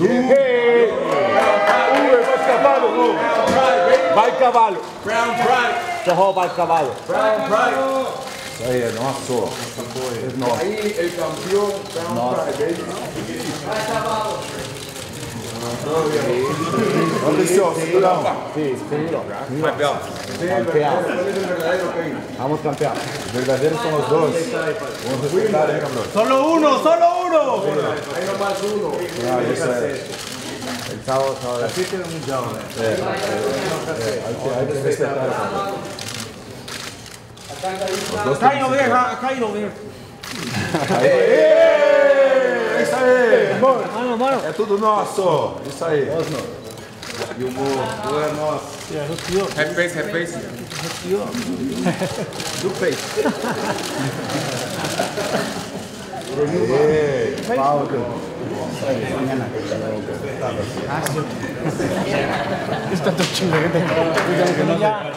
Hey! Uh, vai cavalo, uh. Vai cavalo. Brown Pride. Vai cavalo. Brown Pride. Isso aí é nosso. Ahí el campeón Brown Pride, segurão. Sí, seguro. Campeón. Campeão. Vamos campeão. Verdadeiros são os dois. Vamos respeitar, hein, cabrão? Solo uno, solo uno. Hay nomás uno. Ah, isso é. El sábado, sábado. Así tiene un? É, Hay que, hay que se- deja, Caio, deja. É isso aí. Mano, mano. É tudo nosso. Isso aí. Y un gol é nosso. Reface, reface. Do peito. Facebook. Está todo chulo que.